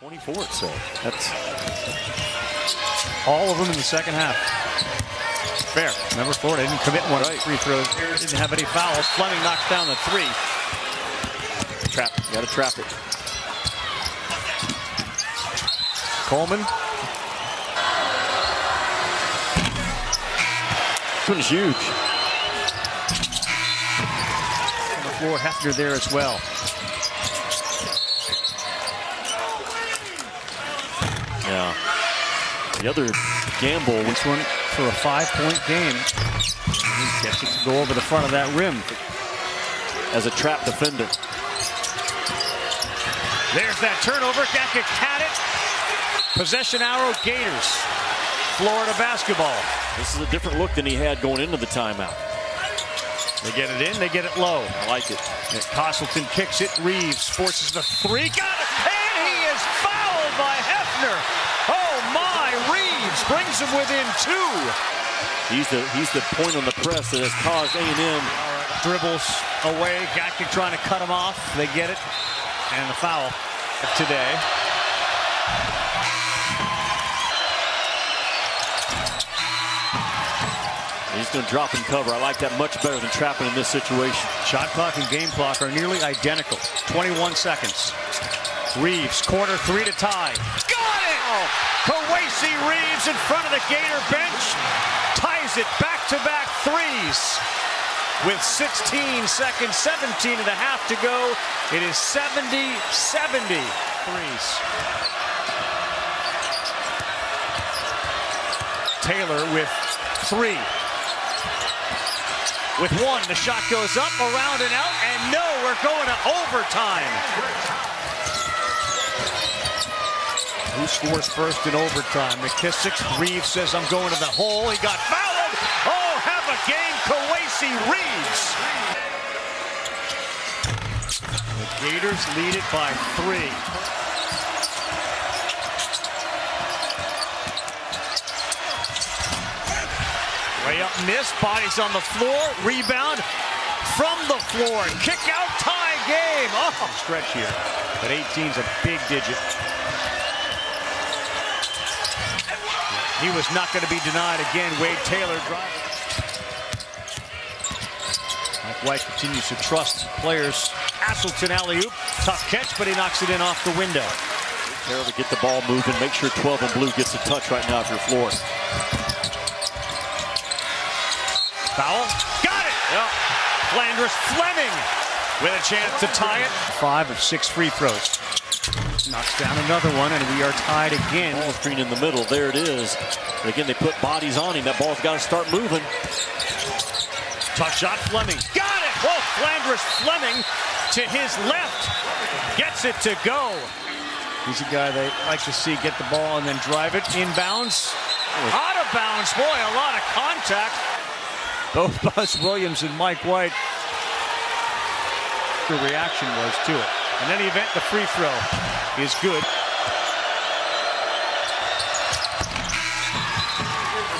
24 so that's all of them in the second half. Fair. Remember, Florida didn't commit one right. free throws. Didn't have any fouls. Fleming knocks down the three. Trap. Got to trap it. Coleman. This one's huge. On the floor, Hefner there as well. Yeah. The other gamble. This one for a five-point game. He gets it to go over the front of that rim. As a trap defender. There's that turnover. Gakic had it. Possession arrow Gators. Florida basketball. This is a different look than he had going into the timeout. They get it in, they get it low. I like it. And Castleton kicks it. Reeves forces the three. Got it! And he is fouled by Hefner. Brings him within two. He's the he's the point on the press that has caused A&M. Dribbles away. Gakic trying to cut him off. They get it. And the foul today. He's going to drop and cover. I like that much better than trapping in this situation. Shot clock and game clock are nearly identical. 21 seconds. Reeves, corner three to tie. Got Oh. Kowacie Reeves in front of the Gator bench. Ties it back-to-back -back threes. With 16 seconds, 17 and a half to go, it is 70-70 threes. Taylor with three. With one, the shot goes up, around and out, and no, we're going to overtime. Who scores first in overtime? McKissic. Reeves says, I'm going to the hole. He got fouled. Oh, have a game, Kowacie Reeves. The Gators lead it by three. Way up, missed. Bodies on the floor. Rebound from the floor. Kick out, tie game. Oh, stretch here. But 18's a big digit. He was not going to be denied again. Wade Taylor driving. Mike White continues to trust players. Castleton alley-oop. Tough catch, but he knocks it in off the window. Taylor to get the ball moving. Make sure 12 and blue gets a touch right now if you're Florida. Foul. Got it. Yeah. Phlandrous Fleming with a chance to tie it. Five of six free throws. Knocks down another one, and we are tied again. Ball screen in the middle. There it is. But again, they put bodies on him. That ball's got to start moving. Tough shot, Fleming. Got it! Oh, Phlandrous Fleming to his left. Gets it to go. He's a guy they like to see get the ball and then drive it inbounds. Out of bounds. Boy, a lot of contact. Both Buzz Williams and Mike White. The reaction was to it. In any event, the free throw is good.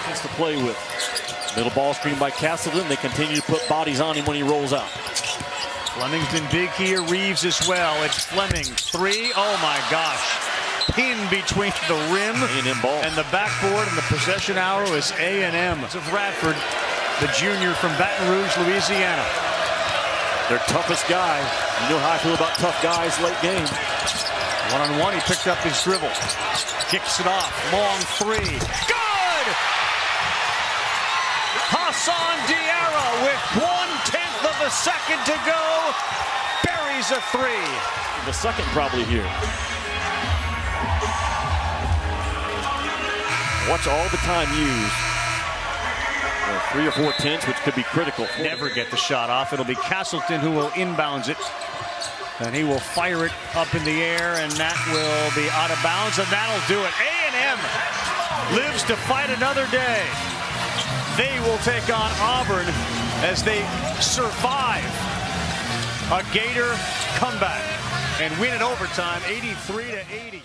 Just to play with. Middle ball screen by Castleton. They continue to put bodies on him when he rolls out. Fleming's been big here. Reeves as well. It's Fleming. Three. Oh, my gosh. Pin between the rim and, ball. and the backboard, and the possession arrow is A&M. Of Radford, the junior from Baton Rouge, Louisiana. Their toughest guy. You know how I feel about tough guys late game. One-on-one, -on -one, he picked up his dribble. Kicks it off. Long three. Good! Hassan Diarra with one-tenth of a second to go. Buries a three. The second probably here. Watch all the time used three or four tenths, which could be critical. Never get the shot off. It'll be Castleton who will inbounds it. And he will fire it up in the air, and that will be out of bounds, and that'll do it. A&M lives to fight another day. They will take on Auburn as they survive a Gator comeback and win in overtime 83 to 80.